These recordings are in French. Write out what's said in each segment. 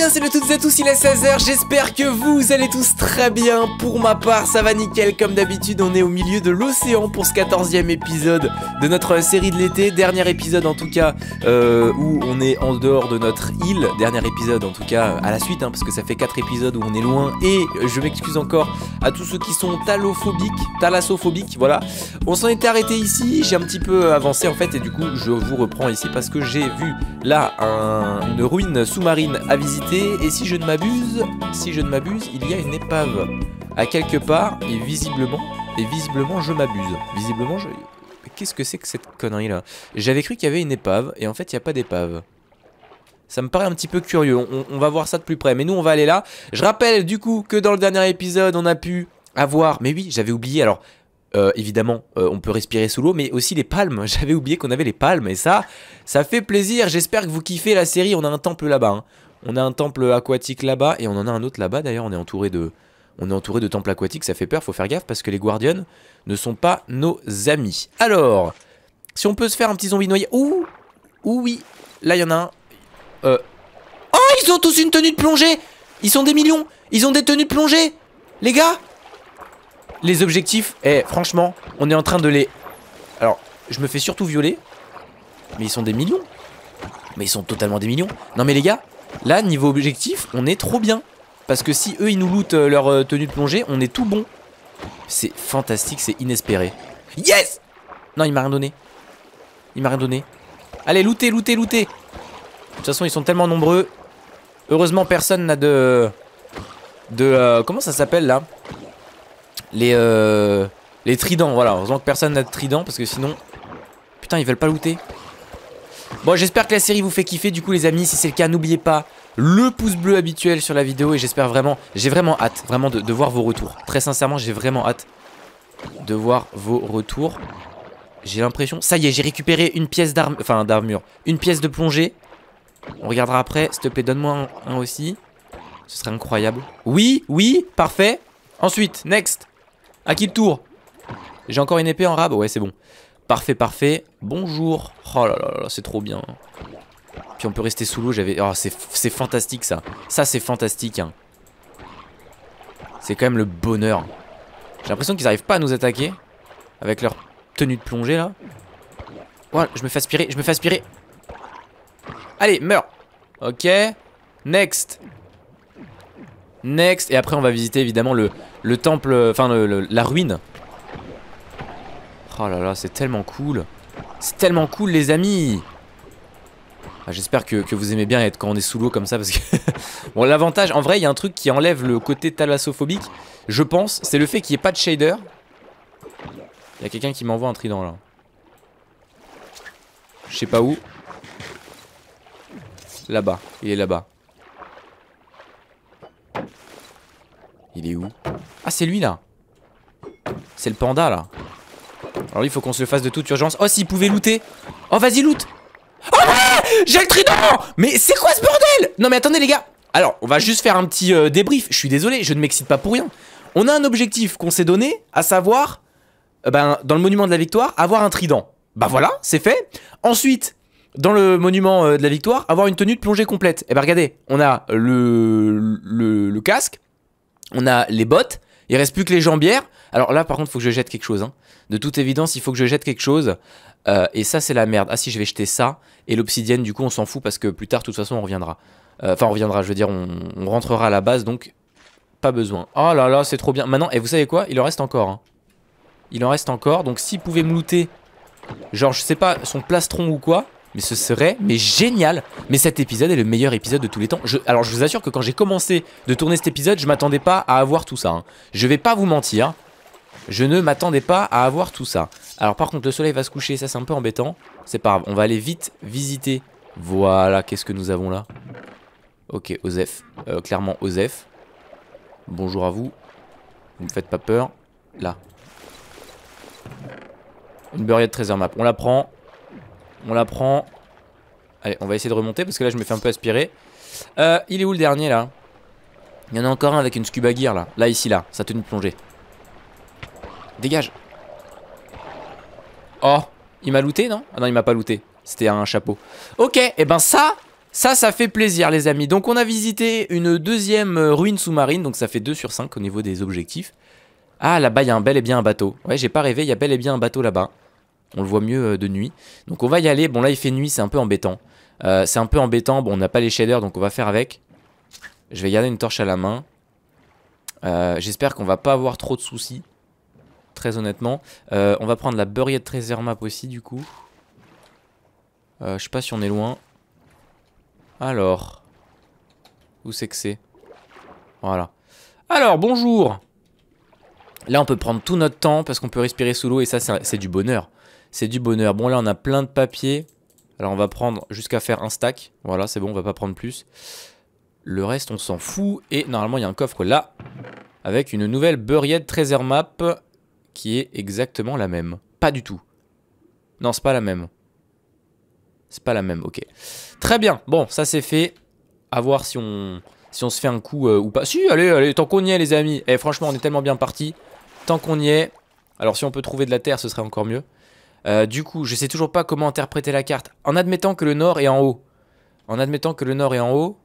bien, salut à toutes et à tous, il est 16h, j'espère que vous allez tous très bien. Pour ma part, ça va nickel, comme d'habitude, on est au milieu de l'océan pour ce 14e épisode de notre série de l'été. Dernier épisode en tout cas, euh, où on est en dehors de notre île. Dernier épisode en tout cas, à la suite, hein, parce que ça fait 4 épisodes où on est loin. Et je m'excuse encore à tous ceux qui sont talophobiques, thalassophobiques, voilà. On s'en était arrêté ici, j'ai un petit peu avancé en fait, et du coup, je vous reprends ici parce que j'ai vu là un- une ruine sous-marine à visiter et si je ne m'abuse, si je ne m'abuse, il y a une épave à quelque part et visiblement et visiblement je m'abuse. Visiblement je Qu'est-ce que c'est que cette connerie là J'avais cru qu'il y avait une épave et en fait il n'y a pas d'épave. Ça me paraît un petit peu curieux, on, va voir ça de plus près. Mais nous on va aller là. Je rappelle du coup que dans le dernier épisode on a pu avoir... Mais oui j'avais oublié alors... euh, évidemment, euh, on peut respirer sous l'eau, mais aussi les palmes. J'avais oublié qu'on avait les palmes, et ça, ça fait plaisir. J'espère que vous kiffez la série. On a un temple là-bas. hein. On a un temple aquatique là-bas et on en a un autre là-bas d'ailleurs. On est entouré de, on est entouré de temples aquatiques. Ça fait peur. Faut faire gaffe parce que les Guardians ne sont pas nos amis. Alors, si on peut se faire un petit zombie noyé. Ouh, ouh oui. Là il y en a un. Euh. Oh, ils ont tous une tenue de plongée. Ils sont des millions. Ils ont des tenues de plongée. Les gars. Les objectifs. Eh, franchement, on est en train de les. Alors, je me fais surtout violer. Mais ils sont des millions. Mais ils sont totalement des millions. Non mais les gars, Là, niveau objectif, on est trop bien. Parce que si eux, ils nous lootent euh, leur euh, tenue de plongée, on est tout bon. C'est fantastique, c'est inespéré. Yes Non, il m'a rien donné. Il m'a rien donné. Allez, looter, looter, looter. De toute façon, ils sont tellement nombreux. Heureusement, personne n'a de... De... euh, comment ça s'appelle, là? Les... Les tridents, voilà. Heureusement que personne n'a de trident, parce que sinon... Putain, ils veulent pas looter. Bon, j'espère que la série vous fait kiffer. Du coup, les amis, si c'est le cas, n'oubliez pas le pouce bleu habituel sur la vidéo. Et j'espère vraiment, j'ai vraiment hâte, vraiment de, voir vos retours. Très sincèrement, j'ai vraiment hâte de voir vos retours. J'ai l'impression, ça y est, j'ai récupéré une pièce d'armure, enfin d'armure, une pièce de plongée. On regardera après. S'il te plaît, donne-moi un, un aussi. Ce serait incroyable. Oui, oui, parfait. Ensuite, next. À qui le tour? J'ai encore une épée en rab? Ouais, c'est bon. Parfait, parfait. Bonjour. Oh là là là, c'est trop bien. Puis on peut rester sous l'eau. J'avais. Oh, c'est fantastique ça. Ça, c'est fantastique. hein. C'est quand même le bonheur. J'ai l'impression qu'ils arrivent pas à nous attaquer avec leur tenue de plongée là. Voilà, je me fais aspirer. Je me fais aspirer. Allez, meurs. Ok. Next. Next. Et après, on va visiter évidemment le, le temple. Enfin, le- la ruine. Oh là là, c'est tellement cool. C'est tellement cool, les amis. Ah, J'espère que, vous aimez bien être quand on est sous l'eau comme ça parce que bon l'avantage en vrai il y a un truc qui enlève le côté thalassophobique je pense c'est le fait qu'il n'y ait pas de shader. Il y a quelqu'un qui m'envoie un trident là. Je sais pas où. Là-bas. Il est là-bas. Il est où? Ah c'est lui là. C'est le panda là alors il faut qu'on se fasse de toute urgence oh s'il pouvait looter oh vas-y loot Oh ouais J'ai le trident Mais c'est quoi ce bordel? Non mais attendez les gars Alors, on va juste faire un petit euh, débrief. Je suis désolé, je ne m'excite pas pour rien. On a un objectif qu'on s'est donné, à savoir, euh, ben, dans le monument de la victoire, avoir un trident. Bah voilà, c'est fait. Ensuite, dans le monument euh, de la victoire, avoir une tenue de plongée complète. Et ben regardez, on a le, le, le casque, on a les bottes, il reste plus que les jambières. Alors là, par contre, il faut que je jette quelque chose. hein. De toute évidence, il faut que je jette quelque chose. Euh, et ça, c'est la merde. Ah si, je vais jeter ça. Et l'obsidienne, du coup, on s'en fout parce que plus tard, de toute façon, on reviendra. Euh, Enfin, on reviendra, je veux dire, on, rentrera à la base, donc pas besoin. Oh là là, c'est trop bien. Maintenant, et vous savez quoi? Il en reste encore. hein. Il en reste encore. Donc s'il pouvait me looter, genre, je sais pas, son plastron ou quoi, mais ce serait mais génial. Mais cet épisode est le meilleur épisode de tous les temps. Alors, je vous assure que quand j'ai commencé de tourner cet épisode, je m'attendais pas à avoir tout ça. hein. Je vais pas vous mentir. Je ne m'attendais pas à avoir tout ça. Alors par contre le soleil va se coucher, ça c'est un peu embêtant. C'est pas grave, on va aller vite visiter. Voilà, qu'est-ce que nous avons là? Ok, Osef. Euh, clairement Osef. Bonjour à vous. Vous me faites pas peur. Là. Une de trésor map. On la prend. On la prend. Allez, on va essayer de remonter parce que là je me fais un peu aspirer. Euh, il est où le dernier là? Il y en a encore un avec une scuba gear là. Là, ici, là. Sa tenue de plongée. Dégage. Oh, il m'a looté, non? Ah non, il m'a pas looté. C'était un chapeau. Ok, et ben ça, Ça, ça fait plaisir les amis. Donc on a visité une deuxième euh, ruine sous-marine, donc ça fait 2 sur 5 au niveau des objectifs. Ah, là-bas, il y a un bel et bien un bateau. Ouais, j'ai pas rêvé, il y a bel et bien un bateau là-bas. On le voit mieux euh, de nuit. Donc on va y aller. Bon, là, il fait nuit, c'est un peu embêtant. Euh, c'est un peu embêtant. Bon, on n'a pas les shaders, donc on va faire avec. Je vais garder une torche à la main. J'espère qu'on va pas avoir trop de soucis. Très honnêtement. on va prendre la de Treasure Map aussi, du coup. je sais pas si on est loin. Alors. Où c'est que c'est? Voilà. Alors, bonjour Là, on peut prendre tout notre temps parce qu'on peut respirer sous l'eau et ça, c'est du bonheur. C'est du bonheur. Bon, là, on a plein de papier. Alors, on va prendre jusqu'à faire un stack. Voilà, c'est bon, on va pas prendre plus. Le reste, on s'en fout. Et normalement, il y a un coffre là. Avec une nouvelle Buried Treasure Map qui est exactement la même. Pas du tout. Non, c'est pas la même. C'est pas la même, ok. Très bien, bon, ça c'est fait. À voir si on, si on se fait un coup euh, ou pas. Si, allez, allez, tant qu'on y est les amis. Et eh, franchement, on est tellement bien parti. Tant qu'on y est. Alors si on peut trouver de la terre, ce serait encore mieux. Euh, du coup, je sais toujours pas comment interpréter la carte. En admettant que le nord est en haut. En admettant que le nord est en haut.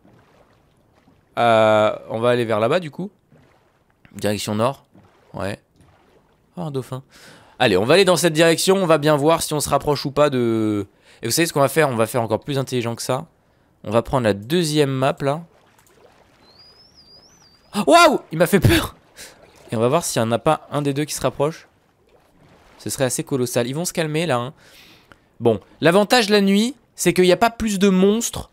Euh, on va aller vers là-bas du coup. Direction nord. Ouais. Oh, un dauphin. Allez, on va aller dans cette direction. On va bien voir si on se rapproche ou pas de, et vous savez ce qu'on va faire? On va faire encore plus intelligent que ça. On va prendre la deuxième map là. Waouh Il m'a fait peur Et on va voir s'il n'y en a pas un des deux qui se rapproche. Ce serait assez colossal. Ils vont se calmer là. Hein. Bon, l'avantage de la nuit, c'est qu'il n'y a pas plus de monstres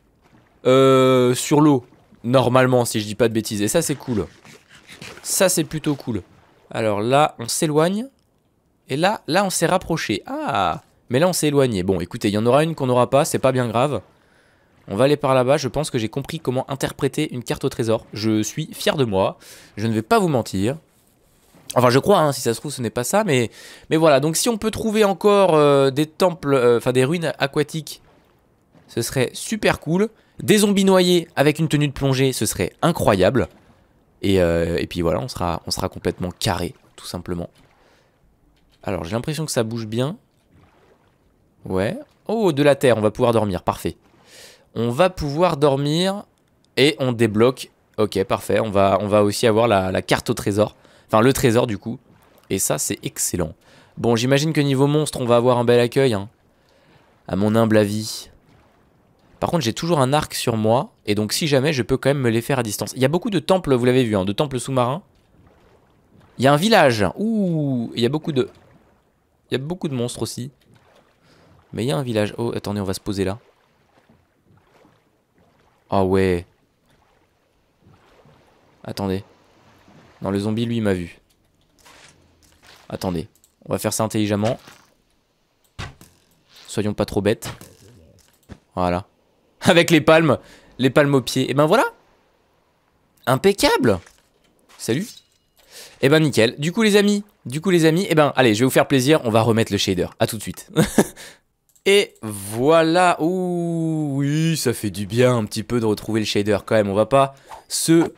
euh, sur l'eau. Normalement, si je dis pas de bêtises. Et ça, c'est cool. Ça, c'est plutôt cool. Alors là, on s'éloigne. Et là, là, on s'est rapproché. Ah mais là, on s'est éloigné. Bon, écoutez, il y en aura une qu'on n'aura pas, c'est pas bien grave. On va aller par là-bas, je pense que j'ai compris comment interpréter une carte au trésor. Je suis fier de moi, je ne vais pas vous mentir. Enfin, je crois, hein, si ça se trouve, ce n'est pas ça, mais, voilà. Donc, si on peut trouver encore euh, des temples, euh, enfin des ruines aquatiques, ce serait super cool. Des zombies noyés avec une tenue de plongée, ce serait incroyable. Et, euh, et puis voilà, on sera, on sera complètement carré, tout simplement. Alors, j'ai l'impression que ça bouge bien. Ouais. Oh, de la terre, on va pouvoir dormir, parfait. On va pouvoir dormir et on débloque. Ok, parfait, on va, on va aussi avoir la, carte au trésor. Enfin, le trésor du coup. Et ça, c'est excellent. Bon, j'imagine que niveau monstre, on va avoir un bel accueil. Hein. À mon humble avis. Par contre, j'ai toujours un arc sur moi. Et donc, si jamais, je peux quand même me les faire à distance. Il y a beaucoup de temples, vous l'avez vu, hein, de temples sous-marins. Il y a un village. Ouh, il y a beaucoup de... Il y a beaucoup de monstres aussi. Mais il y a un village. Oh, attendez, on va se poser là. Ah ouais. Attendez. Non, le zombie, lui, m'a vu. Attendez. On va faire ça intelligemment. Soyons pas trop bêtes. Voilà. Avec les palmes. Les palmes aux pieds. Et ben voilà. Impeccable. Salut. Et ben nickel. Du coup les amis. Du coup les amis. Et ben allez, je vais vous faire plaisir. On va remettre le shader. A tout de suite. Et voilà, ouh, oui, ça fait du bien un petit peu de retrouver le shader quand même. On va pas se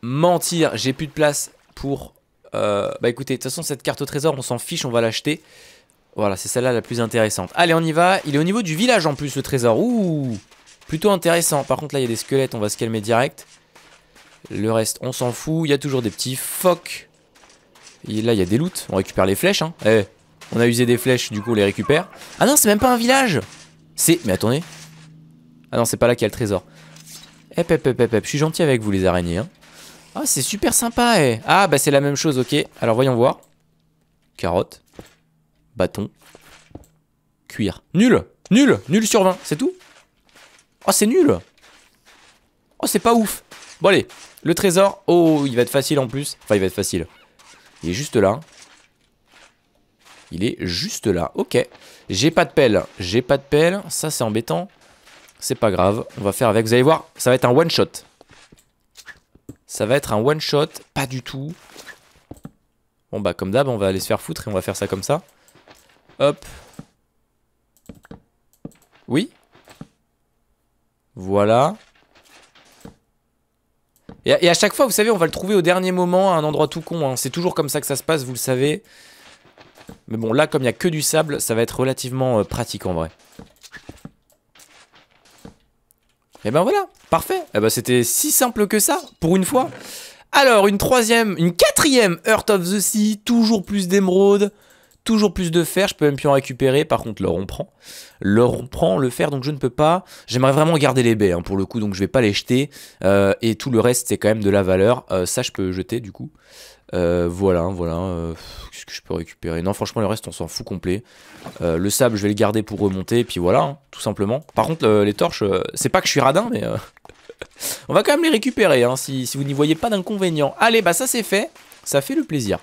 mentir, j'ai plus de place pour... Euh, bah écoutez, de toute façon cette carte au trésor, on s'en fiche, on va l'acheter. Voilà, c'est celle-là la plus intéressante. Allez, on y va. Il est au niveau du village en plus, le trésor. Ouh, plutôt intéressant. Par contre, là, il y a des squelettes, on va se calmer direct. Le reste, on s'en fout. Il y a toujours des petits phoques. Et là, il y a des loots. On récupère les flèches. Hein. Eh, on a usé des flèches, du coup on les récupère. Ah non, c'est même pas un village C'est... Mais attendez. Ah non, c'est pas là qu'il y a le trésor. Hep, hep, hep, hep, Je suis gentil avec vous les araignées. Hein. Ah, c'est super sympa, eh. Ah, bah c'est la même chose, ok. Alors voyons voir. Carotte. Bâton. Cuir. Nul Nul Nul sur 20, c'est tout? Oh, c'est nul Oh, c'est pas ouf Bon, allez. Le trésor. Oh, il va être facile en plus. Enfin, il va être facile. Il est juste là. Il est juste là. Ok. J'ai pas de pelle. J'ai pas de pelle. Ça, c'est embêtant. C'est pas grave. On va faire avec. Vous allez voir, ça va être un one shot. Ça va être un one shot. Pas du tout. Bon, bah, comme d'hab, on va aller se faire foutre et on va faire ça comme ça. Hop. Oui. Voilà. Et à, chaque fois, vous savez, on va le trouver au dernier moment, à un endroit tout con. Hein. C'est toujours comme ça que ça se passe, vous le savez. Mais bon, là, comme il n'y a que du sable, ça va être relativement euh, pratique en vrai. Et ben voilà, parfait. Et ben c'était si simple que ça, pour une fois. Alors, une troisième, une quatrième Earth of the Sea, toujours plus d'émeraude, toujours plus de fer, je peux même plus en récupérer, par contre l'or on prend. L'or on prend, le fer donc je ne peux pas. J'aimerais vraiment garder les baies hein, pour le coup, donc je vais pas les jeter. Euh, et tout le reste c'est quand même de la valeur, euh, ça je peux jeter du coup. Euh, voilà, voilà. Qu'est-ce que je peux récupérer? Non, franchement, le reste, on s'en fout complet. le sable, je vais le garder pour remonter, et puis voilà, hein, tout simplement. Par contre, les torches, c'est pas que je suis radin, mais on va quand même les récupérer, hein, si, si, vous n'y voyez pas d'inconvénient. Allez, bah ça c'est fait, ça fait le plaisir.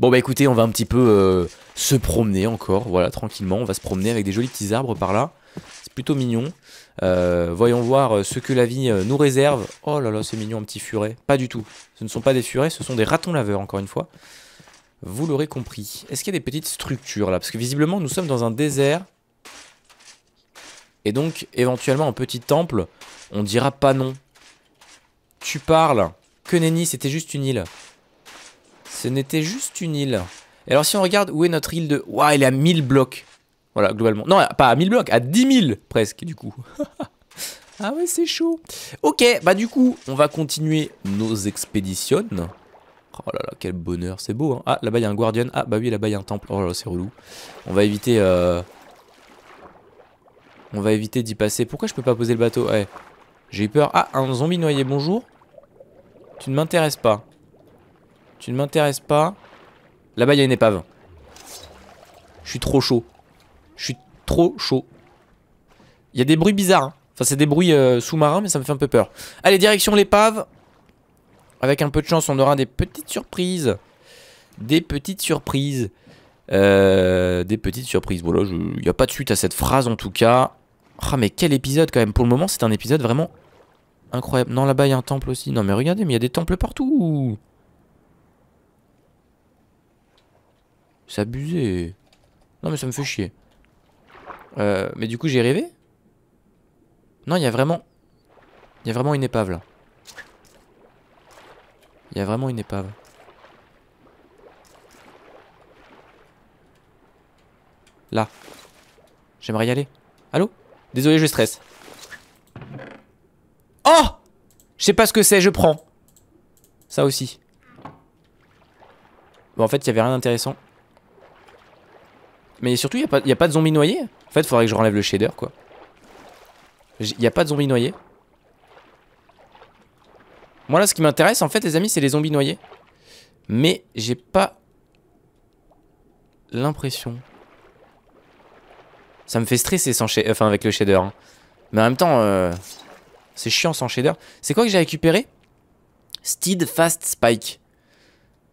Bon bah écoutez, on va un petit peu se promener encore, voilà, tranquillement. On va se promener avec des jolis petits arbres par là. C'est plutôt mignon. Euh, voyons voir euh, ce que la vie euh, nous réserve. Oh là là, c'est mignon, un petit furet. Pas du tout. Ce ne sont pas des furets, ce sont des ratons laveurs, encore une fois. Vous l'aurez compris. Est-ce qu'il y a des petites structures là? Parce que visiblement, nous sommes dans un désert. Et donc, éventuellement, un petit temple. On dira pas non. Tu parles. Que nenni, c'était juste une île. Ce n'était juste une île. Et alors si on regarde où est notre île de... Waouh, elle est à 1000 blocs. Voilà, globalement. Non, pas à 1000 blocs, à 10 000 presque, du coup. ah ouais, c'est chaud. Ok, bah du coup, on va continuer nos expéditions. Oh là là, quel bonheur, c'est beau. Hein. Ah, là-bas, il y a un guardian. Ah, bah oui, là-bas, il y a un temple. Oh là là, c'est relou. On va éviter... Euh... On va éviter d'y passer. Pourquoi je peux pas poser le bateau? Ouais. J'ai eu peur. Ah, un zombie noyé, bonjour. Tu ne m'intéresses pas. Tu ne m'intéresses pas. Là-bas, il y a une épave. Je suis trop chaud. Je suis trop chaud. Il y a des bruits bizarres. Hein. Enfin, c'est des bruits euh, sous-marins, mais ça me fait un peu peur. Allez, direction l'épave. Avec un peu de chance, on aura des petites surprises. Des petites surprises. Euh, des petites surprises. Voilà, il n'y a pas de suite à cette phrase en tout cas. Ah, mais quel épisode quand même. Pour le moment, c'est un épisode vraiment incroyable. Non, là-bas, il y a un temple aussi. Non, mais regardez, mais il y a des temples partout. C'est abusé. Non mais ça me fait chier. Euh, mais du coup j'ai rêvé Non, il y a vraiment... Il y a vraiment une épave là. Il y a vraiment une épave. Là. J'aimerais y aller. Allô? Désolé, je stresse. Oh Je sais pas ce que c'est, je prends. Ça aussi. Bon, en fait, il y avait rien d'intéressant. Mais surtout, il n'y a, pas de zombies noyés. En fait, il faudrait que je renlève le shader, quoi. Il n'y a pas de zombies noyés. Moi, là, ce qui m'intéresse, en fait, les amis, c'est les zombies noyés. Mais j'ai pas l'impression. Ça me fait stresser sans enfin, avec le shader. Hein. Mais en même temps, euh, c'est chiant sans shader. C'est quoi que j'ai récupéré? Steed Fast Spike.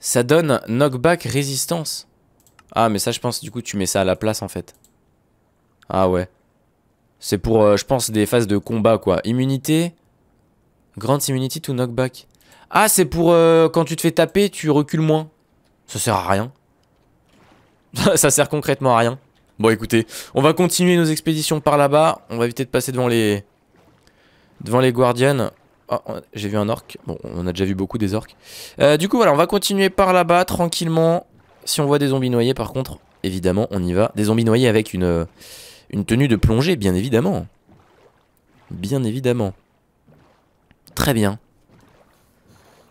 Ça donne knockback résistance. Ah, mais ça, je pense, du coup, tu mets ça à la place, en fait. Ah ouais. C'est pour, euh, je pense, des phases de combat, quoi. Immunité. Grande immunity to knockback. Ah, c'est pour euh, quand tu te fais taper, tu recules moins. Ça sert à rien. ça sert concrètement à rien. Bon, écoutez, on va continuer nos expéditions par là-bas. On va éviter de passer devant les... Devant les guardians. Oh, j'ai vu un orc. Bon, on a déjà vu beaucoup des orques. Euh, du coup, voilà, on va continuer par là-bas, tranquillement. Si on voit des zombies noyés, par contre, évidemment, on y va. Des zombies noyés avec une, euh, une tenue de plongée, bien évidemment. Bien évidemment. Très bien.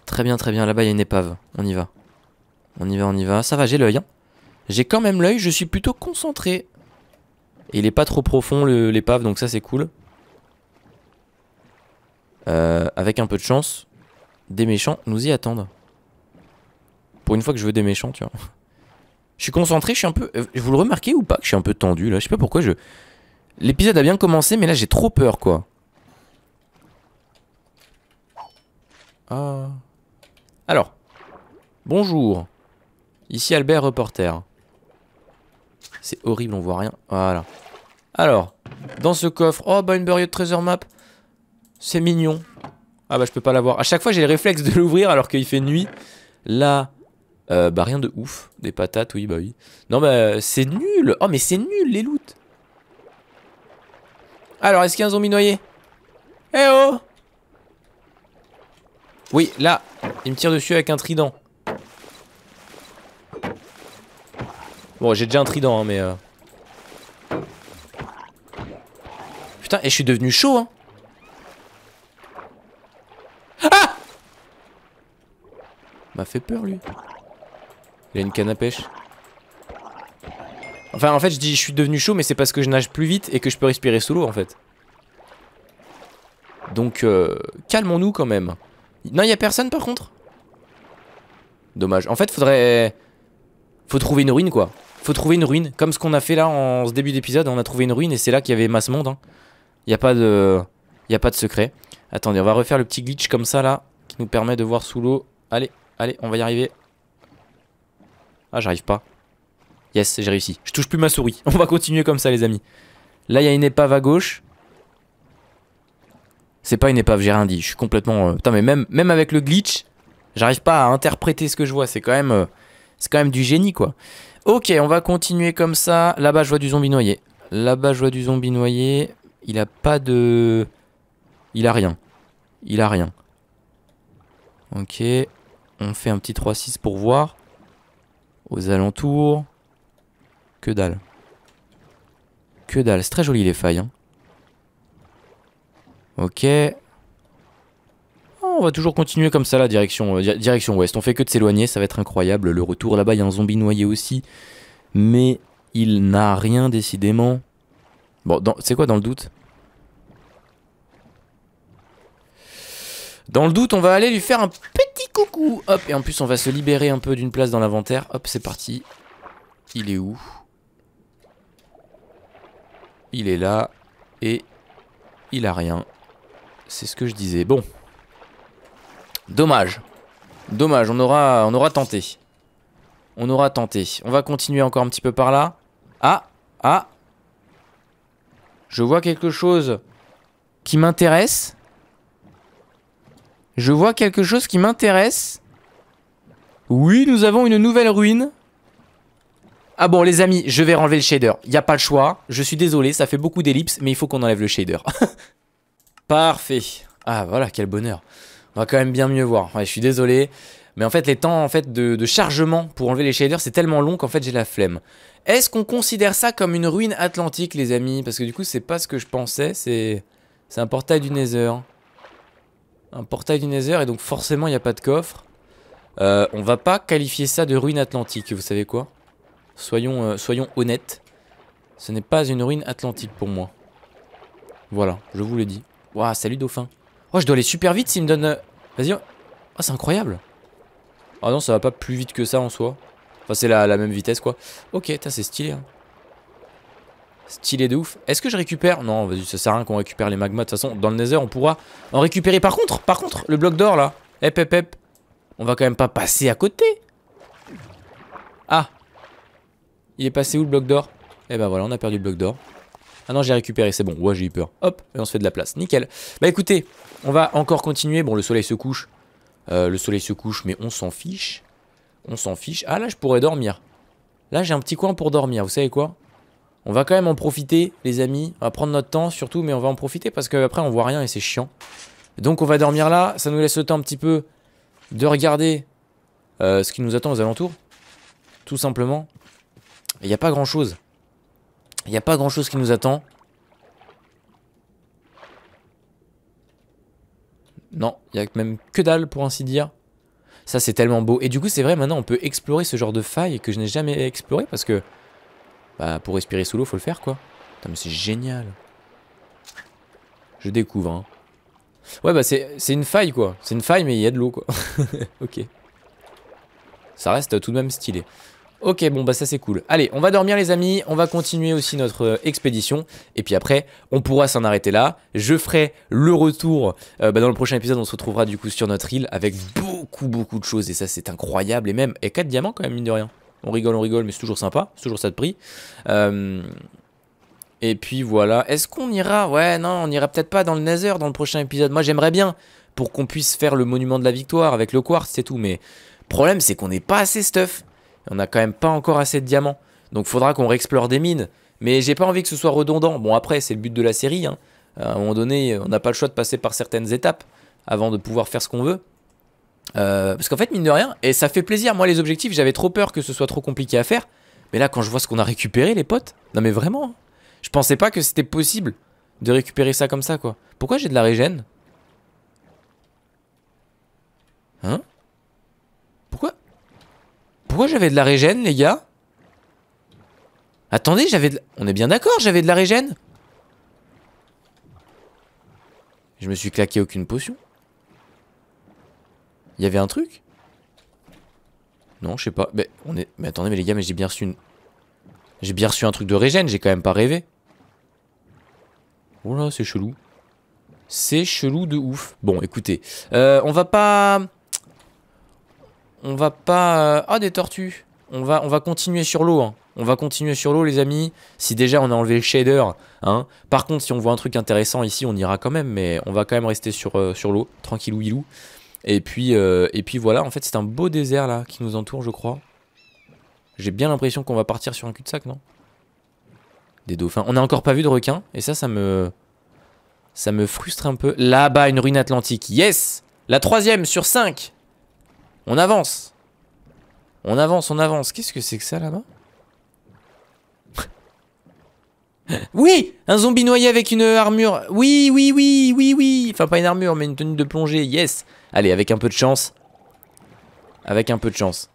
Très bien, très bien. Là-bas, il y a une épave. On y va. On y va, on y va. Ça va, j'ai l'œil. Hein. J'ai quand même l'œil, je suis plutôt concentré. Il est pas trop profond, l'épave, donc ça, c'est cool. Euh, avec un peu de chance, des méchants nous y attendent. Pour une fois que je veux des méchants, tu vois. Je suis concentré, je suis un peu... Euh, vous le remarquez ou pas que je suis un peu tendu là? Je sais pas pourquoi je... L'épisode a bien commencé mais là j'ai trop peur quoi. Ah. Alors. Bonjour. Ici Albert Reporter. C'est horrible, on voit rien. Voilà. Alors, dans ce coffre... Oh bah une de Treasure Map. C'est mignon. Ah bah je peux pas l'avoir. À chaque fois j'ai le réflexe de l'ouvrir alors qu'il fait nuit. Là, euh, bah rien de ouf. Des patates, oui, bah oui. Non, bah c'est nul. Oh, mais c'est nul les loots. Alors, est-ce qu'il y a un zombie noyé? Eh oh Oui, là, il me tire dessus avec un trident. Bon, j'ai déjà un trident, hein, mais... Euh. Putain, et je suis devenu chaud, hein Ah M'a fait peur, lui. Il a une canne à pêche. Enfin en fait je dis je suis devenu chaud mais c'est parce que je nage plus vite et que je peux respirer sous l'eau en fait. Donc euh, calmons-nous quand même. Non il a personne par contre? Dommage. En fait faudrait... Faut trouver une ruine quoi. Faut trouver une ruine. Comme ce qu'on a fait là en ce début d'épisode. On a trouvé une ruine et c'est là qu'il y avait masse monde. Hein. Il n'y a pas de... Il a pas de secret. Attendez on va refaire le petit glitch comme ça là. Qui nous permet de voir sous l'eau. Allez, allez, on va y arriver. Ah j'arrive pas. Yes, j'ai réussi. Je touche plus ma souris. On va continuer comme ça, les amis. Là, il y a une épave à gauche. C'est pas une épave, j'ai rien dit. Je suis complètement... Euh, putain, mais même, même avec le glitch, j'arrive pas à interpréter ce que je vois. C'est quand même... Euh, c'est quand même du génie, quoi. Ok, on va continuer comme ça. Là-bas, je vois du zombie noyé. Là-bas, je vois du zombie noyé. Il a pas de... Il a rien. Il a rien. Ok. On fait un petit 3-6 pour voir. Aux alentours. Que dalle. Que dalle. C'est très joli les failles. Hein. Ok. Oh, on va toujours continuer comme ça la direction, euh, direction ouest. On fait que de s'éloigner, ça va être incroyable. Le retour là-bas, il y a un zombie noyé aussi. Mais il n'a rien décidément. Bon, c'est quoi dans le doute? Dans le doute, on va aller lui faire un coucou. Hop, et en plus, on va se libérer un peu d'une place dans l'inventaire. Hop, c'est parti. Il est où? Il est là. Et il a rien. C'est ce que je disais. Bon. Dommage. Dommage, on aura, on aura tenté. On aura tenté. On va continuer encore un petit peu par là. Ah Ah Je vois quelque chose qui m'intéresse. Je vois quelque chose qui m'intéresse. Oui, nous avons une nouvelle ruine. Ah bon les amis, je vais renlever le shader. Il n'y a pas le choix. Je suis désolé, ça fait beaucoup d'ellipses, mais il faut qu'on enlève le shader. Parfait. Ah voilà, quel bonheur. On va quand même bien mieux voir. je suis désolé. Mais en fait, les temps en fait, de, chargement pour enlever les shaders, c'est tellement long qu'en fait, j'ai la flemme. Est-ce qu'on considère ça comme une ruine atlantique, les amis? Parce que du coup, c'est pas ce que je pensais. C'est un portail du Nether. Un portail du Nether, et donc forcément, il n'y a pas de coffre. Euh, on va pas qualifier ça de ruine atlantique, vous savez quoi? Soyons, euh, soyons honnêtes. Ce n'est pas une ruine atlantique pour moi. Voilà, je vous le dis. Waouh, salut dauphin. Oh, je dois aller super vite s'il me donne... Euh, vas-y. Oh, c'est incroyable. Ah non, ça va pas plus vite que ça en soi. Enfin, c'est la, même vitesse, quoi. Ok, c'est stylé. Hein. Stylé de ouf. Est-ce que je récupère? Non, vas-y, ça sert à rien qu'on récupère les magmas. De toute façon, dans le nether, on pourra en récupérer. Par contre, par contre, le bloc d'or, là. Hep, hep, hep. On va quand même pas passer à côté. Ah, il est passé où le bloc d'or? Eh ben voilà, on a perdu le bloc d'or. Ah non, j'ai récupéré, c'est bon. Ouais, j'ai eu peur. Hop, et on se fait de la place. Nickel. Bah écoutez, on va encore continuer. Bon, le soleil se couche. Euh, le soleil se couche, mais on s'en fiche. On s'en fiche. Ah là, je pourrais dormir. Là, j'ai un petit coin pour dormir. Vous savez quoi? On va quand même en profiter, les amis. On va prendre notre temps, surtout, mais on va en profiter parce qu'après, on voit rien et c'est chiant. Donc, on va dormir là. Ça nous laisse le temps un petit peu de regarder euh, ce qui nous attend aux alentours. Tout simplement. Il n'y a pas grand chose. Il n'y a pas grand chose qui nous attend. Non, il n'y a même que dalle pour ainsi dire. Ça c'est tellement beau. Et du coup c'est vrai maintenant on peut explorer ce genre de faille que je n'ai jamais exploré parce que... Bah pour respirer sous l'eau faut le faire quoi. Putain mais c'est génial. Je découvre hein. Ouais bah c'est une faille quoi. C'est une faille mais il y a de l'eau quoi. ok. Ça reste tout de même stylé. Ok, bon bah ça c'est cool. Allez, on va dormir les amis, on va continuer aussi notre euh, expédition. Et puis après, on pourra s'en arrêter là. Je ferai le retour euh, bah, dans le prochain épisode, on se retrouvera du coup sur notre île avec beaucoup beaucoup de choses. Et ça c'est incroyable. Et même, et 4 diamants quand même, mine de rien. On rigole, on rigole, mais c'est toujours sympa, c'est toujours ça de prix. Euh, et puis voilà, est-ce qu'on ira Ouais, non, on ira peut-être pas dans le Nether dans le prochain épisode. Moi j'aimerais bien pour qu'on puisse faire le monument de la victoire avec le quartz, c'est tout. Mais problème c'est qu'on n'est pas assez stuff on n'a quand même pas encore assez de diamants. Donc faudra qu'on réexplore des mines. Mais j'ai pas envie que ce soit redondant. Bon après c'est le but de la série. Hein. À un moment donné on n'a pas le choix de passer par certaines étapes avant de pouvoir faire ce qu'on veut. Euh, parce qu'en fait mine de rien, et ça fait plaisir, moi les objectifs j'avais trop peur que ce soit trop compliqué à faire. Mais là quand je vois ce qu'on a récupéré les potes, non mais vraiment, hein. je pensais pas que c'était possible de récupérer ça comme ça quoi. Pourquoi j'ai de la régène? Hein? Pourquoi? J'avais de la régène, les gars? Attendez, j'avais de... On est bien d'accord, j'avais de la régène? Je me suis claqué aucune potion. Il avait un truc? Non, je sais pas. Mais, on est... mais attendez, mais les gars, mais j'ai bien reçu une... J'ai bien reçu un truc de régène, j'ai quand même pas rêvé. Oh là, c'est chelou. C'est chelou de ouf. Bon, écoutez. Euh, on va pas... On va pas... Ah, des tortues. On va, on va continuer sur l'eau. Hein. On va continuer sur l'eau, les amis. Si déjà on a enlevé le shader. Hein. Par contre, si on voit un truc intéressant ici, on ira quand même. Mais on va quand même rester sur, euh, sur l'eau. Tranquillou, ilou. Et puis, euh, et puis voilà, en fait, c'est un beau désert là qui nous entoure, je crois. J'ai bien l'impression qu'on va partir sur un cul-de-sac, non? Des dauphins. On n'a encore pas vu de requin. Et ça, ça me... Ça me frustre un peu. Là-bas, une ruine atlantique. Yes La troisième sur 5 On avance On avance, on avance. Qu'est-ce que c'est que ça, là-bas? Oui Un zombie noyé avec une armure. Oui, oui, oui, oui, oui. Enfin, pas une armure, mais une tenue de plongée. Yes Allez, avec un peu de chance. Avec un peu de chance.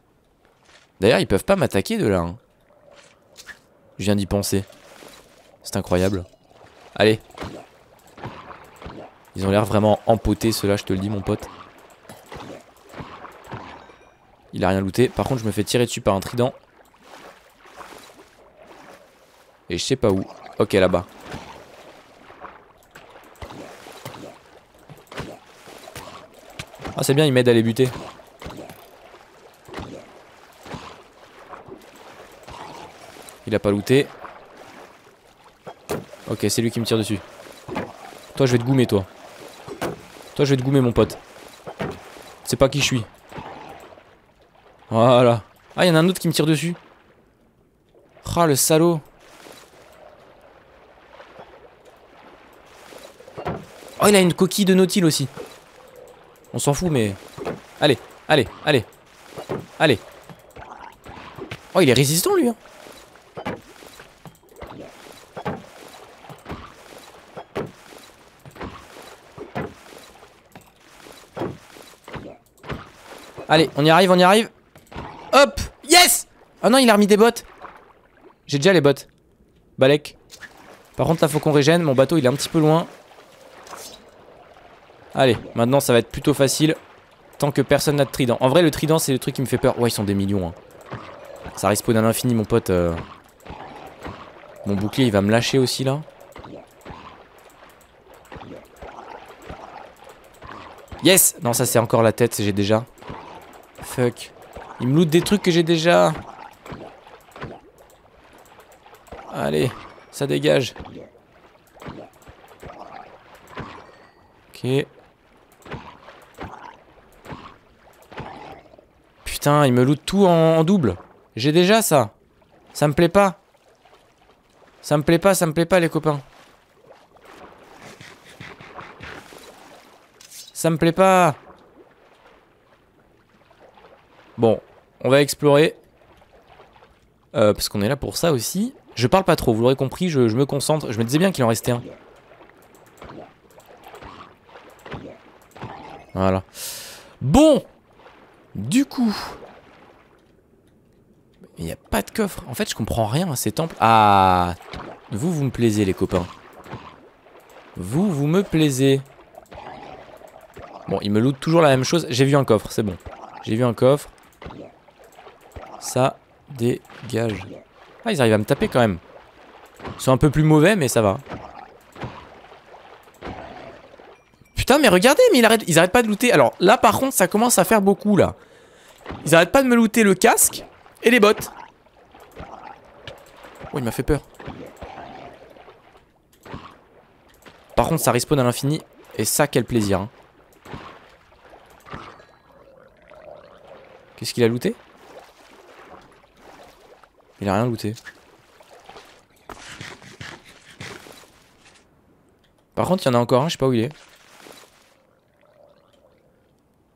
D'ailleurs, ils peuvent pas m'attaquer de là. Hein. Je viens d'y penser. C'est incroyable. Allez. Ils ont l'air vraiment empotés, ceux-là, je te le dis, mon pote. Il a rien looté. Par contre, je me fais tirer dessus par un trident. Et je sais pas où. Ok, là-bas. Ah, c'est bien, il m'aide à les buter. Il a pas looté. Ok, c'est lui qui me tire dessus. Toi, je vais te goumer, toi. Toi, je vais te goumer, mon pote. C'est pas qui je suis. Voilà. Ah, il y en a un autre qui me tire dessus. Ah, le salaud. Oh, il a une coquille de nautile aussi. On s'en fout, mais... Allez, allez, allez. Allez. Oh, il est résistant, lui. Hein. Allez, on y arrive, on y arrive. Hop Yes Oh non, il a remis des bottes. J'ai déjà les bottes. Balek. Par contre, là, faut qu'on régène. Mon bateau, il est un petit peu loin. Allez, maintenant, ça va être plutôt facile. Tant que personne n'a de trident. En vrai, le trident, c'est le truc qui me fait peur. Ouais, ils sont des millions. Hein. Ça respawn à l'infini, mon pote. Euh. Mon bouclier, il va me lâcher aussi, là. Yes Non, ça, c'est encore la tête, j'ai déjà. Fuck. Il me loot des trucs que j'ai déjà. Allez, ça dégage. Ok. Putain, il me loot tout en, double. J'ai déjà ça. Ça me plaît pas. Ça me plaît pas, ça me plaît pas les copains. Ça me plaît pas. Bon, on va explorer. Euh, parce qu'on est là pour ça aussi. Je parle pas trop, vous l'aurez compris, je, me concentre. Je me disais bien qu'il en restait un. Voilà. Bon Du coup... Il n'y a pas de coffre. En fait, je comprends rien à ces temples. Ah Vous, vous me plaisez, les copains. Vous, vous me plaisez. Bon, il me loot toujours la même chose. J'ai vu un coffre, c'est bon. J'ai vu un coffre. Ça dégage. Ah, ils arrivent à me taper quand même. Ils sont un peu plus mauvais, mais ça va. Putain, mais regardez, mais ils arrêtent, pas de looter. Alors là, par contre, ça commence à faire beaucoup, là. Ils arrêtent pas de me looter le casque et les bottes. Oh, il m'a fait peur. Par contre, ça respawn à l'infini. Et ça, quel plaisir. Hein. Qu'est-ce qu'il a looté? Il a rien looté. Par contre, il y en a encore un, je sais pas où il est.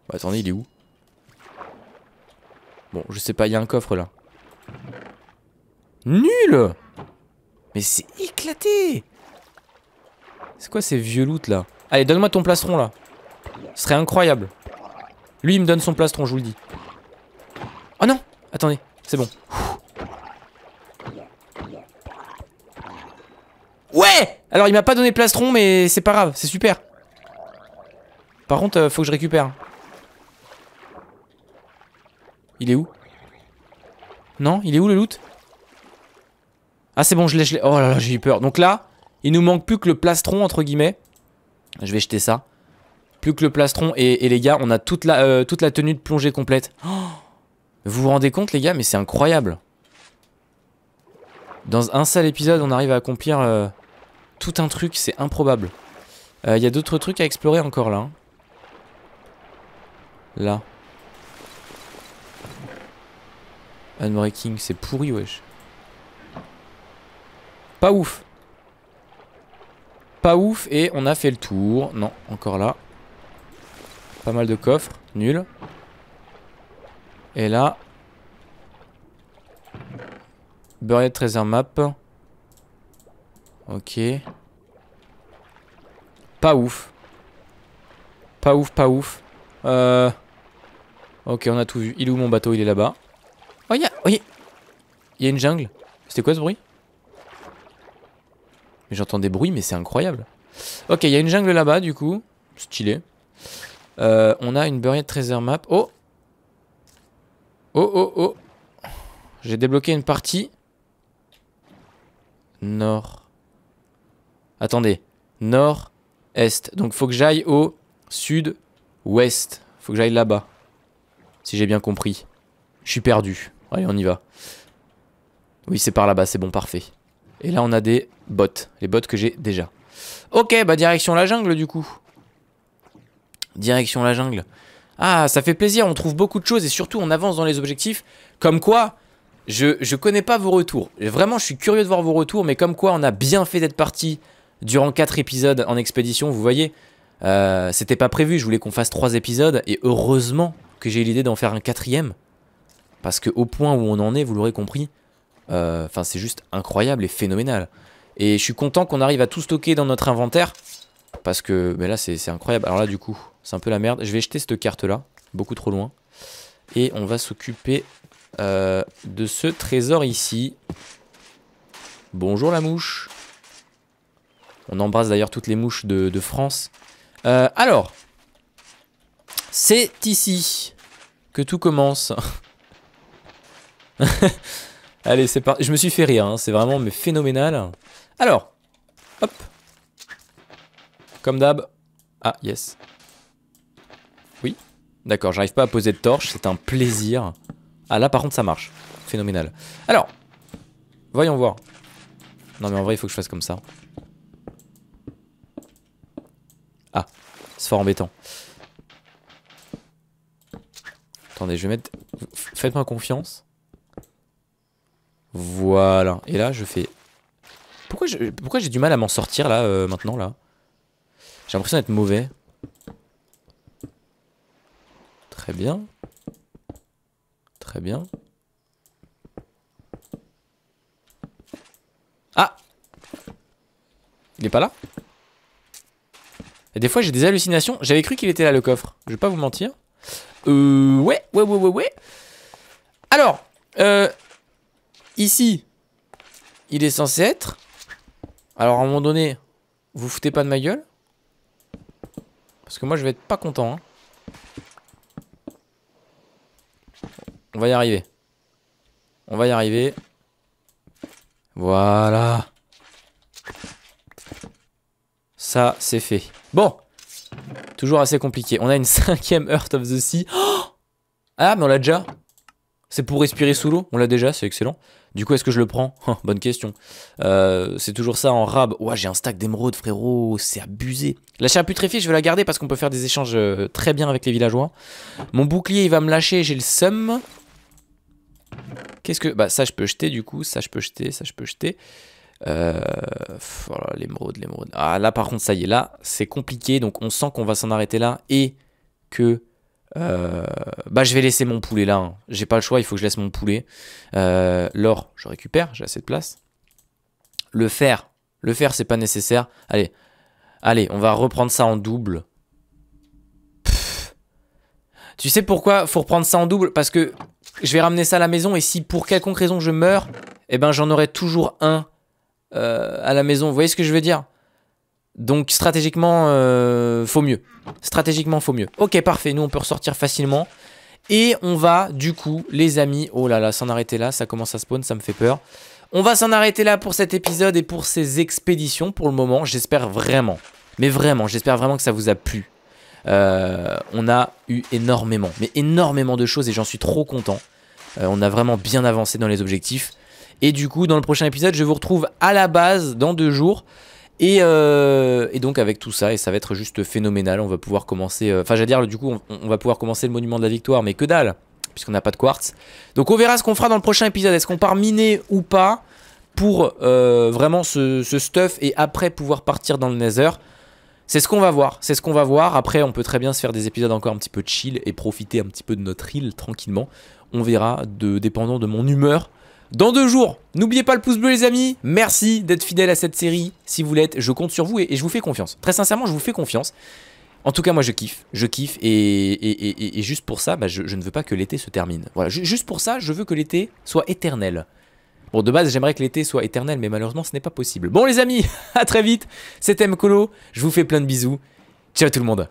Bah, attendez, il est où? Bon, je sais pas, il y a un coffre là. Nul Mais c'est éclaté C'est quoi ces vieux loot là? Allez, donne-moi ton plastron là. Ce serait incroyable. Lui, il me donne son plastron, je vous le dis. Oh non Attendez, c'est bon. Ouais Alors il m'a pas donné plastron mais c'est pas grave, c'est super. Par contre, euh, faut que je récupère. Il est où? Non Il est où le loot? Ah c'est bon, je l'ai, Oh là là, j'ai eu peur. Donc là, il nous manque plus que le plastron entre guillemets. Je vais jeter ça. Plus que le plastron et, les gars, on a toute la, euh, tenue de plongée complète. vous vous rendez compte les gars Mais c'est incroyable. Dans un seul épisode, on arrive à accomplir euh, tout un truc, c'est improbable. Il y a d'autres trucs à explorer encore là. Hein? Là. Unbreaking, c'est pourri, wesh. Pas ouf. Pas ouf, et on a fait le tour. Non, encore là. Pas mal de coffres, nul. Et là... Buried Treasure Map. Ok. Pas ouf. Pas ouf, pas ouf. Euh... Ok, on a tout vu. Il est où mon bateau? Il est là-bas. Oh, il y a... Oh, y a une jungle. C'était quoi ce bruit? J'entends des bruits, mais c'est incroyable. Ok, il y a une jungle là-bas, du coup. Stylé. Euh, on a une buried treasure map. Oh Oh, oh, oh J'ai débloqué une partie. Nord. Attendez. Nord, est. Donc faut que j'aille au sud, ouest. Faut que j'aille là-bas. Si j'ai bien compris. Je suis perdu. Allez, on y va. Oui, c'est par là-bas, c'est bon, parfait. Et là, on a des bottes. Les bottes que j'ai déjà. Ok, bah direction la jungle, du coup. Direction la jungle. Ah, ça fait plaisir, on trouve beaucoup de choses et surtout, on avance dans les objectifs. Comme quoi, je, je connais pas vos retours. Vraiment, je suis curieux de voir vos retours, mais comme quoi, on a bien fait d'être parti durant 4 épisodes en expédition, vous voyez. Euh, c'était pas prévu, je voulais qu'on fasse 3 épisodes et heureusement que j'ai eu l'idée d'en faire un quatrième. Parce que au point où on en est, vous l'aurez compris, euh, c'est juste incroyable et phénoménal. Et je suis content qu'on arrive à tout stocker dans notre inventaire. Parce que ben là c'est incroyable. Alors là du coup, c'est un peu la merde. Je vais jeter cette carte là, beaucoup trop loin. Et on va s'occuper euh, de ce trésor ici. Bonjour la mouche. On embrasse d'ailleurs toutes les mouches de, France. Euh, alors, c'est ici que tout commence. Allez, c'est parti. Je me suis fait rire, hein. c'est vraiment mais phénoménal. Alors, hop. Comme d'hab. Ah, yes. Oui. D'accord, j'arrive pas à poser de torche, c'est un plaisir. Ah, là par contre ça marche. Phénoménal. Alors, voyons voir. Non mais en vrai, il faut que je fasse comme ça. Ah, c'est fort embêtant. Attendez, je vais mettre... Faites-moi confiance. Voilà. Et là, je fais... Pourquoi j'ai du mal à m'en sortir, là, euh, maintenant, là? J'ai l'impression d'être mauvais. Très bien. Très bien. Ah Il est pas là? Et des fois, j'ai des hallucinations. J'avais cru qu'il était là, le coffre. Je vais pas vous mentir. Euh, ouais, ouais, ouais, ouais, ouais. Alors, euh, ici, il est censé être. Alors, à un moment donné, vous foutez pas de ma gueule. Parce que moi, je vais être pas content. Hein. On va y arriver. On va y arriver. Voilà. Ça, c'est fait. Bon. Toujours assez compliqué. On a une cinquième Earth of the Sea. Oh ah, mais on l'a déjà. C'est pour respirer sous l'eau. On l'a déjà, c'est excellent. Du coup, est-ce que je le prends oh, Bonne question. Euh, c'est toujours ça en rab. Ouah, j'ai un stack d'émeraude, frérot. C'est abusé. La chair putréfiée, je vais la garder parce qu'on peut faire des échanges euh, très bien avec les villageois. Mon bouclier, il va me lâcher. J'ai le seum. Qu'est-ce que... Bah, ça, je peux jeter, du coup. Ça, je peux jeter. Ça, je peux jeter. Euh, voilà, l'émeraude, l'émeraude. Ah là par contre ça y est, là c'est compliqué, donc on sent qu'on va s'en arrêter là et que euh, bah je vais laisser mon poulet là. Hein. J'ai pas le choix, il faut que je laisse mon poulet. Euh, L'or, je récupère, j'ai assez de place. Le fer, le fer c'est pas nécessaire. Allez, allez, on va reprendre ça en double. Tu sais pourquoi faut reprendre ça en double? Parce que je vais ramener ça à la maison et si pour quelconque raison je meurs, eh ben j'en aurai toujours un euh, à la maison. Vous voyez ce que je veux dire? Donc stratégiquement, euh, faut mieux. Stratégiquement, faut mieux. Ok, parfait. Nous, on peut ressortir facilement. Et on va, du coup, les amis... Oh là là, s'en arrêter là, ça commence à spawn, ça me fait peur. On va s'en arrêter là pour cet épisode et pour ces expéditions pour le moment. J'espère vraiment, mais vraiment, j'espère vraiment que ça vous a plu. Euh, on a eu énormément, mais énormément de choses et j'en suis trop content. Euh, on a vraiment bien avancé dans les objectifs. Et du coup, dans le prochain épisode, je vous retrouve à la base dans deux jours. Et, euh, donc avec tout ça, et ça va être juste phénoménal, on va pouvoir commencer, enfin j'allais dire du coup on, va pouvoir commencer le monument de la victoire, mais que dalle, puisqu'on n'a pas de quartz. Donc on verra ce qu'on fera dans le prochain épisode, est-ce qu'on part miner ou pas, pour vraiment ce, ce, stuff, et après pouvoir partir dans le nether? C'est ce qu'on va voir, c'est ce qu'on va voir. Après, on peut très bien se faire des épisodes encore un petit peu chill et profiter un petit peu de notre île tranquillement. On verra, de, dépendant de mon humeur, dans deux jours. N'oubliez pas le pouce bleu les amis, merci d'être fidèle à cette série. Si vous l'êtes, je compte sur vous et, je vous fais confiance. Très sincèrement, je vous fais confiance. En tout cas, moi je kiffe, je kiffe et, juste pour ça, bah, je, ne veux pas que l'été se termine. Voilà, juste pour ça, je veux que l'été soit éternel. Bon, de base, j'aimerais que l'été soit éternel, mais malheureusement, ce n'est pas possible. Bon, les amis, à très vite. C'était Mkolo. Je vous fais plein de bisous. Ciao tout le monde.